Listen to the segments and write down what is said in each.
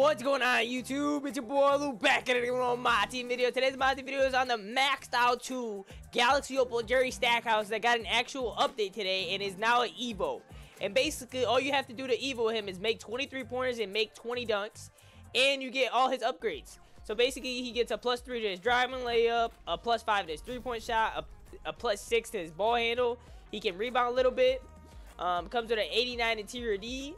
What's going on YouTube? It's your boy Lou back at it again on my team video. Today's my team video is on the maxed out 2 Galaxy Opal Jerry Stackhouse that got an actual update today and is now an Evo. And basically all you have to do to Evo him is make 23 pointers and make 20 dunks and you get all his upgrades. So basically he gets a plus 3 to his driving layup, a plus 5 to his 3 point shot, a, a plus 6 to his ball handle. He can rebound a little bit. Um, comes with an 89 interior D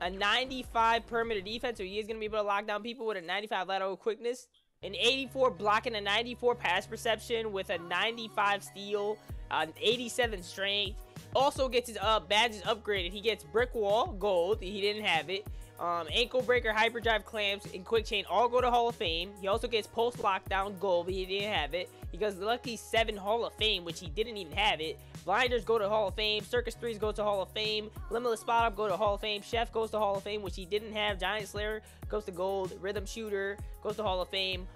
a 95 perimeter defense, so he is going to be able to lock down people with a 95 lateral quickness, an 84 blocking, a 94 pass perception with a 95 steal, an 87 strength. Also gets his uh, badges upgraded. He gets brick wall gold. He didn't have it. Um, ankle breaker, hyperdrive clamps, and quick chain all go to Hall of Fame. He also gets post lockdown gold, but he didn't have it. He goes lucky seven Hall of Fame, which he didn't even have it. Blinders go to Hall of Fame. Circus 3s go to Hall of Fame. Limitless Spot Up go to Hall of Fame. Chef goes to Hall of Fame, which he didn't have. Giant Slayer goes to Gold. Rhythm Shooter goes to Hall of Fame.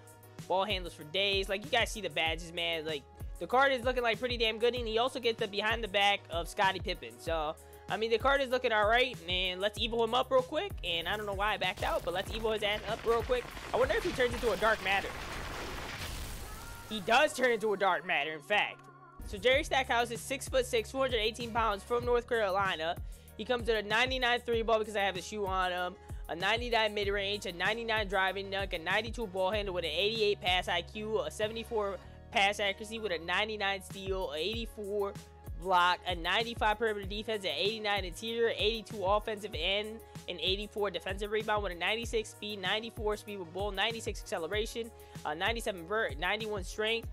Ball handlers for days. Like, you guys see the badges, man. Like, the card is looking like pretty damn good. And he also gets the behind the back of Scottie Pippen. So, I mean, the card is looking alright. And let's Evo him up real quick. And I don't know why I backed out, but let's Evo his ass up real quick. I wonder if he turns into a Dark Matter. He does turn into a Dark Matter, in fact. So Jerry Stackhouse is 6 foot 6, 418 pounds from North Carolina. He comes with a 99 three ball because I have the shoe on him, a 99 mid range, a 99 driving dunk, a 92 ball handle with an 88 pass IQ, a 74 pass accuracy with a 99 steal, a 84 block, a 95 perimeter defense, an 89 interior, 82 offensive end, an 84 defensive rebound with a 96 speed, 94 speed with bull, 96 acceleration, a 97 vert, 91 strength,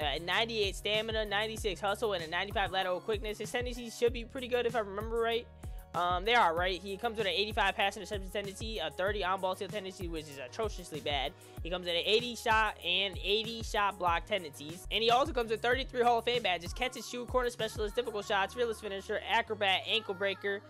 uh, 98 stamina, 96 hustle, and a 95 lateral quickness. His tendencies should be pretty good if I remember right. Um, they are right. He comes with an 85 pass interception tendency, a 30 on ball steal tendency, which is atrociously bad. He comes with an 80 shot and 80 shot block tendencies. And he also comes with 33 Hall of Fame badges catch and shoot, corner specialist, difficult shots, fearless finisher, acrobat, ankle breaker,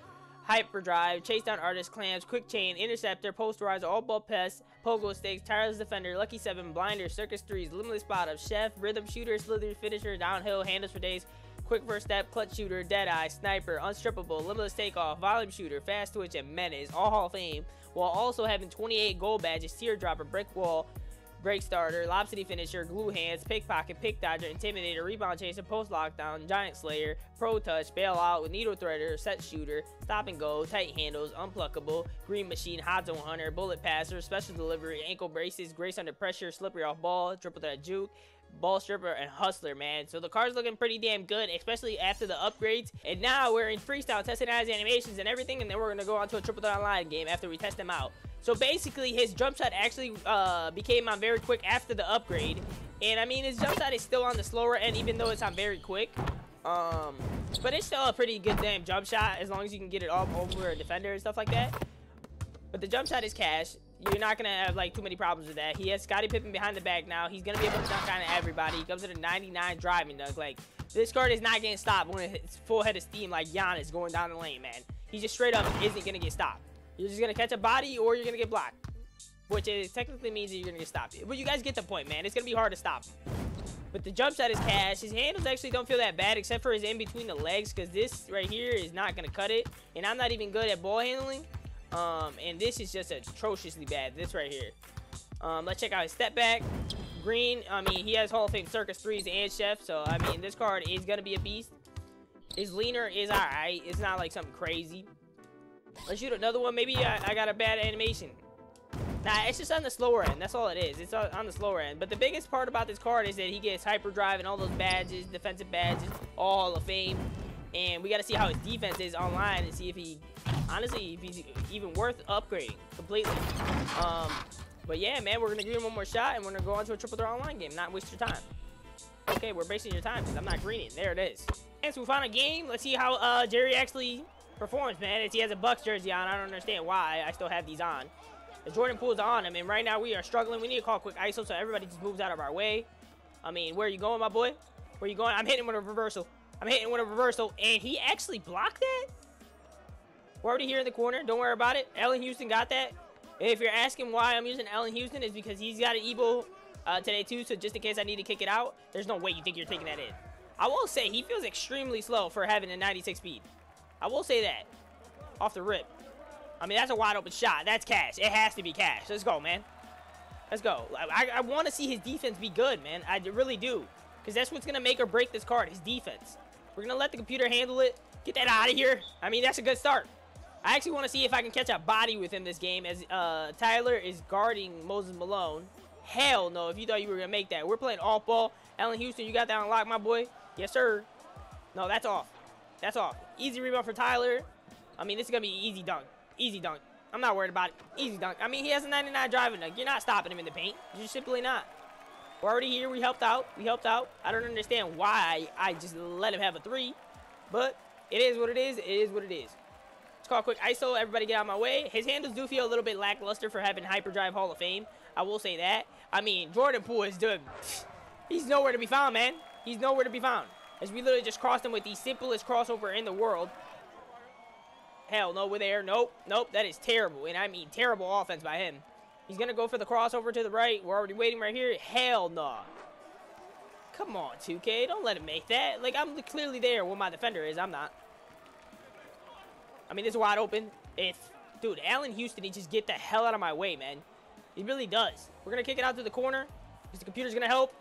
hyperdrive, chase down artist, Clamps, quick chain, interceptor, posterizer, all ball pest, pogo sticks, tireless defender, lucky seven, blinder, circus threes, limitless spot up chef, rhythm shooter, slither finisher, downhill, handles for days, quick first step, clutch shooter, dead eye, sniper, unstrippable, limitless takeoff, volume shooter, fast twitch, and menace, all Hall of Fame, while also having 28 gold badges, teardropper, brick wall, break starter, lobster finisher, glue hands, pickpocket, pick dodger, intimidator, rebound chaser, post lockdown, giant slayer, pro touch, bailout with needle threader, set shooter, stop and go, tight handles, unpluckable, green machine, hot zone hunter, bullet passer, special delivery, ankle braces, grace under pressure, slippery off ball, triple threat juke, ball stripper, and hustler, man. So the car's looking pretty damn good, especially after the upgrades. And now we're in freestyle, testing out his animations and everything, and then we're gonna go on to a triple threat online game after we test him out. So basically, his jump shot actually uh, became on very quick after the upgrade. And I mean, his jump shot is still on the slower end, even though it's on very quick. Um, but it's still a pretty good damn jump shot, as long as you can get it off over a defender and stuff like that. But the jump shot is cash. You're not going to have, like, too many problems with that. He has Scottie Pippen behind the back now. He's going to be able to dunk on everybody. He comes with a 99 driving dunk. Like, this card is not getting stopped when it's full head of steam like Giannis going down the lane, man. He just straight up isn't going to get stopped. You're just gonna catch a body or you're gonna get blocked. Which is technically means that you're gonna get stopped. But you guys get the point, man. It's gonna be hard to stop. But the jump shot is cash. His handles actually don't feel that bad except for his in between the legs because this right here is not gonna cut it. And I'm not even good at ball handling. Um, and this is just atrociously bad. This right here. Um, let's check out his step back. Green, I mean, he has Hall of Fame Circus 3s and Chef, so, I mean, this card is going to be a beast. His leaner is alright. It's not like something crazy. Let's shoot another one. Maybe I, I got a bad animation. Nah, it's just on the slower end. That's all it is. It's on the slower end. But the biggest part about this card is that he gets hyperdrive and all those badges, defensive badges, all Hall of Fame. And we got to see how his defense is online and see if he, honestly, if he's even worth upgrading completely. Um, but yeah, man, we're going to give him one more shot and we're going to go on to a triple threat online game. Not waste your time. Okay, we're wasting your time because I'm not greening. There it is. And so we found a game. Let's see how uh, Jerry actually performs, man. As he has a Bucks jersey on. I don't understand why I still have these on. The Jordan Poole's on him, and right now we are struggling. We need to call quick ISO so everybody just moves out of our way. I mean, where are you going, my boy? Where are you going? I'm hitting with a reversal. I'm hitting with a reversal, and he actually blocked that? We're already here in the corner. Don't worry about it. Allan Houston got that. If you're asking why I'm using Allan Houston, is because he's got an Evo uh, today too, so just in case I need to kick it out, there's no way you think you're taking that in. I will say, he feels extremely slow for having a 96 speed. I will say that. Off the rip. I mean, that's a wide open shot. That's cash. It has to be cash. Let's go, man. Let's go. I, I want to see his defense be good, man. I really do. Because that's what's going to make or break this card, his defense. We're going to let the computer handle it. Get that out of here. I mean, that's a good start. I actually want to see if I can catch a body with him this game as uh, Tyler is guarding Moses Malone. Hell no, if you thought you were going to make that. We're playing off ball. Allan Houston, you got that unlocked, my boy? Yes, sir. No, that's off. That's off. Easy rebound for Tyler. I mean, this is going to be easy dunk. Easy dunk. I'm not worried about it. Easy dunk. I mean, he has a 99 driving dunk. You're not stopping him in the paint. You're simply not. We're already here. We helped out. We helped out. I don't understand why I just let him have a three. But it is what it is. It is what it is. Let's call a quick ISO. Everybody get out of my way. His handles do feel a little bit lackluster for having Hyperdrive Hall of Fame. I will say that. I mean, Jordan Poole is doing... He's nowhere to be found, man. He's nowhere to be found. As we literally just crossed him with the simplest crossover in the world. Hell no, we're there. Nope, nope, that is terrible. And I mean terrible offense by him. He's going to go for the crossover to the right. We're already waiting right here. Hell no. Come on, 2K. Don't let him make that. Like, I'm clearly there where my defender is. I'm not. I mean, it's wide open. If, dude, Allan Houston, he just get the hell out of my way, man. He really does. We're going to kick it out to the corner. The computer's going to help.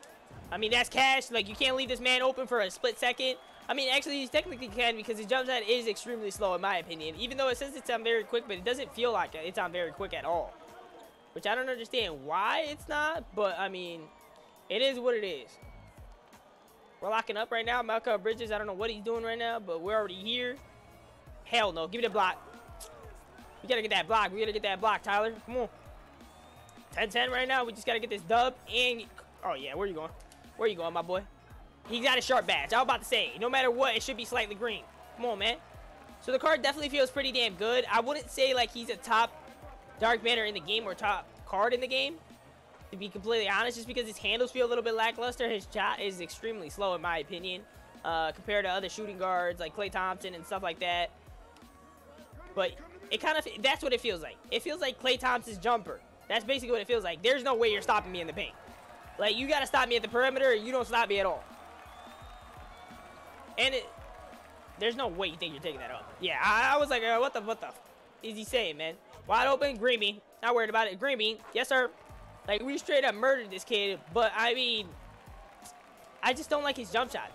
I mean, that's cash. Like, you can't leave this man open for a split second. I mean, actually, he technically can because his jump shot is extremely slow, in my opinion. Even though it says it's on very quick, but it doesn't feel like it's on very quick at all. Which I don't understand why it's not, but, I mean, it is what it is. We're locking up right now. Malcolm Bridges, I don't know what he's doing right now, but we're already here. Hell no. Give me the block. We gotta get that block. We gotta get that block, Tyler. Come on. 10-10 right now. We just gotta get this dub and... Oh, yeah. Where you going? Where you going, my boy? He got a sharp badge. I was about to say, no matter what, it should be slightly green. Come on, man. So the card definitely feels pretty damn good. I wouldn't say like he's a top Dark Matter in the game or top card in the game. To be completely honest, just because his handles feel a little bit lackluster, his shot is extremely slow in my opinion. Uh, compared to other shooting guards like Klay Thompson and stuff like that. But it kind of, that's what it feels like. It feels like Klay Thompson's jumper. That's basically what it feels like. There's no way you're stopping me in the paint. Like, you got to stop me at the perimeter, you don't stop me at all. And it, there's no way you think you're taking that up. Yeah, I, I was like, uh, what the, what the is he saying, man? Wide open, Greeny. Not worried about it. Greeny, yes, sir. Like, we straight up murdered this kid. But, I mean, I just don't like his jump shot.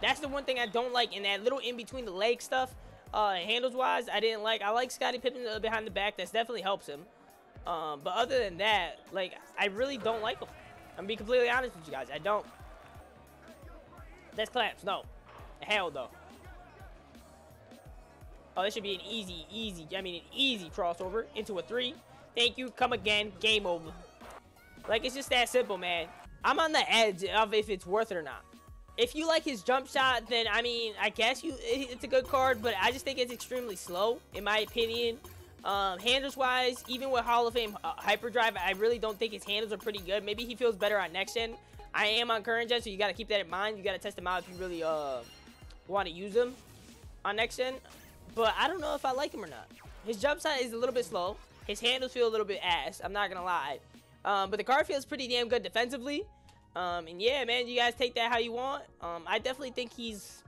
That's the one thing I don't like. in that little in-between the leg stuff, uh, handles-wise, I didn't like. I like Scottie Pippen behind the back. That definitely helps him. Um, but other than that, like, I really don't like him. I'm gonna be completely honest with you guys. I don't. That's claps. No. Hell no. Oh, this should be an easy, easy, I mean, an easy crossover into a three. Thank you. Come again. Game over. Like, it's just that simple, man. I'm on the edge of if it's worth it or not. If you like his jump shot, then, I mean, I guess you it's a good card, but I just think it's extremely slow, in my opinion. Um, handles-wise, even with Hall of Fame uh, Hyperdrive, I really don't think his handles are pretty good. Maybe he feels better on next gen. I am on current gen, so you got to keep that in mind. You got to test him out if you really uh, want to use him on next gen. But I don't know if I like him or not. His jump shot is a little bit slow. His handles feel a little bit ass. I'm not going to lie. Um, but the card feels pretty damn good defensively. Um, and yeah, man, you guys take that how you want. Um, I definitely think he's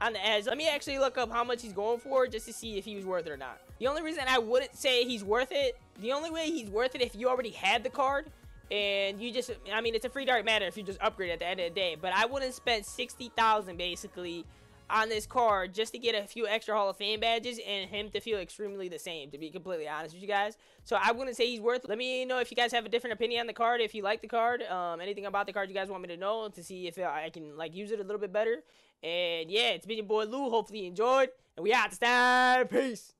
on the edge. Let me actually look up how much he's going for just to see if he was worth it or not. The only reason I wouldn't say he's worth it, the only way he's worth it if you already had the card and you just, I mean, it's a free dark matter if you just upgrade at the end of the day. But I wouldn't spend 60000 basically on this card just to get a few extra Hall of Fame badges and him to feel extremely the same, to be completely honest with you guys. So I wouldn't say he's worth Let me know if you guys have a different opinion on the card, if you like the card, um, anything about the card you guys want me to know to see if I can, like, use it a little bit better. And yeah, it's been your boy Lou. Hopefully you enjoyed. And we out time. Peace.